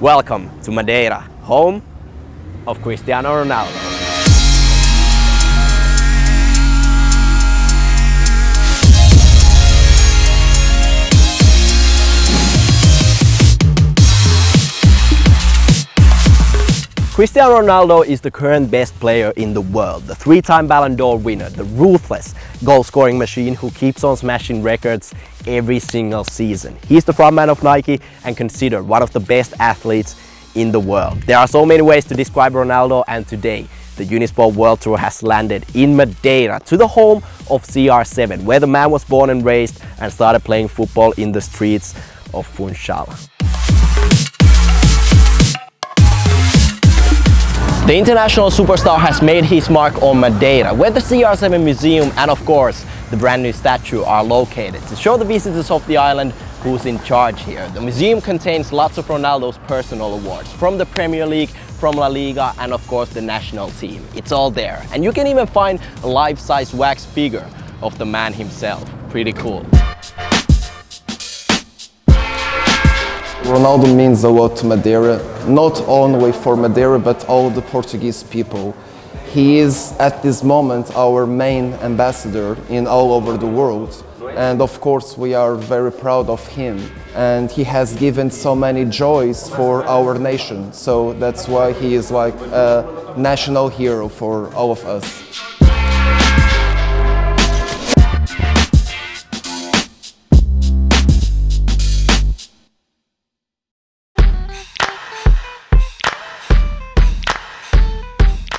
Welcome to Madeira, home of Cristiano Ronaldo. Cristiano Ronaldo is the current best player in the world, the three-time Ballon d'Or winner, the ruthless goal-scoring machine who keeps on smashing records every single season. He's the frontman of Nike and considered one of the best athletes in the world. There are so many ways to describe Ronaldo and today the Unisport World Tour has landed in Madeira to the home of CR7 where the man was born and raised and started playing football in the streets of Funchal. The international superstar has made his mark on Madeira, where the CR7 Museum and of course the brand new statue are located to show the visitors of the island who's in charge here. The museum contains lots of Ronaldo's personal awards from the Premier League, from La Liga and of course the national team. It's all there. And you can even find a life-size wax figure of the man himself. Pretty cool. Ronaldo means a lot to Madeira, not only for Madeira but all the Portuguese people. He is at this moment our main ambassador in all over the world and of course we are very proud of him and he has given so many joys for our nation so that's why he is like a national hero for all of us.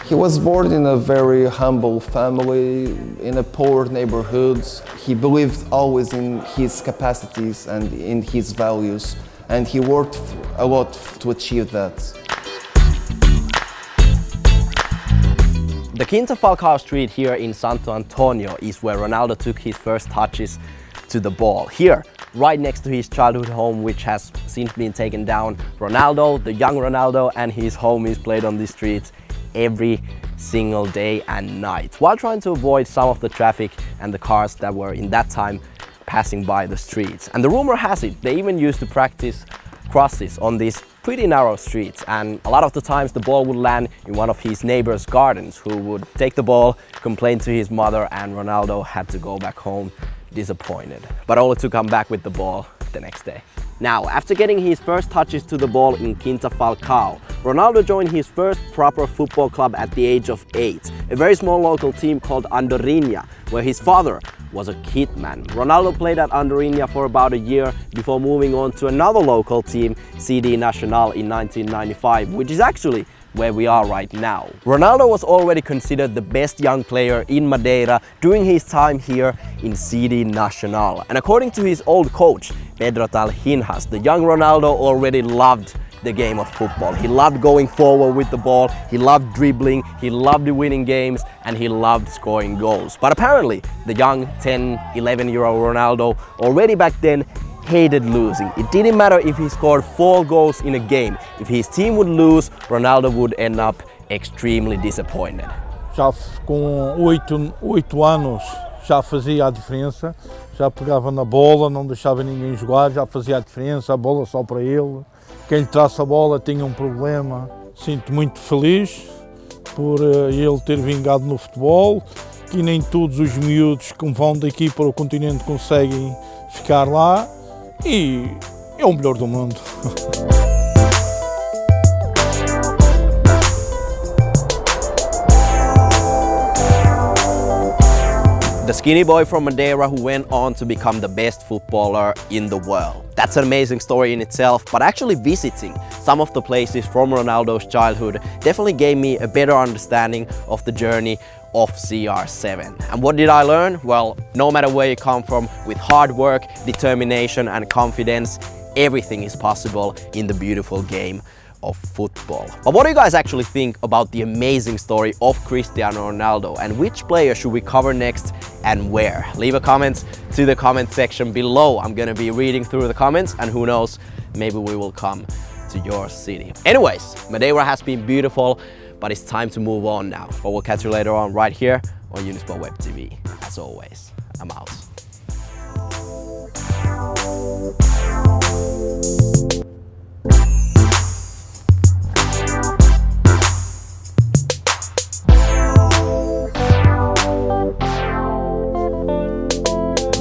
He was born in a very humble family, in a poor neighborhood. He believed always in his capacities and in his values, and he worked a lot to achieve that. The Quinta Falcao Street here in Santo Antonio is where Ronaldo took his first touches to the ball. Here, right next to his childhood home, which has since been taken down, Ronaldo, the young Ronaldo, and his homies played on the streets every single day and night while trying to avoid some of the traffic and the cars that were in that time passing by the streets. And the rumor has it, they even used to practice crosses on these pretty narrow streets and a lot of the times the ball would land in one of his neighbors gardens who would take the ball complain to his mother and Ronaldo had to go back home disappointed but only to come back with the ball the next day. Now, after getting his first touches to the ball in Quinta Falcao, Ronaldo joined his first proper football club at the age of 8, a very small local team called Andorinha, where his father was a kit man. Ronaldo played at Andorinha for about a year before moving on to another local team, CD Nacional in 1995, which is actually where we are right now. Ronaldo was already considered the best young player in Madeira during his time here in CD Nacional. And according to his old coach, Pedro Talhinhas, the young Ronaldo already loved the game of football. He loved going forward with the ball, he loved dribbling, he loved winning games, and he loved scoring goals. But apparently, the young 10, 11 year old Ronaldo already back then hated losing. It didn't matter if he scored four goals in a game. If his team would lose, Ronaldo would end up extremely disappointed. Já com oito, oito anos já fazia a diferença, já pegava na bola, não deixava ninguém jogar, já fazia a diferença, a bola só para ele. Quem lhe traça a bola tinha um problema. Sinto muito feliz por eh, ele ter vingado no futebol, que nem todos os miúdos que vão daqui para o continente conseguem ficar lá e é o melhor do mundo. The skinny boy from Madeira who went on to become the best footballer in the world. That's an amazing story in itself, but actually visiting some of the places from Ronaldo's childhood definitely gave me a better understanding of the journey of CR7. And what did I learn? Well, no matter where you come from, with hard work, determination and confidence, everything is possible in the beautiful game of football. But what do you guys actually think about the amazing story of Cristiano Ronaldo and which player should we cover next and where? Leave a comment to the comment section below. I'm gonna be reading through the comments and who knows, maybe we will come to your city. Anyways, Madeira has been beautiful, but it's time to move on now. But we'll catch you later on right here on Unisport Web TV. As always, I'm out.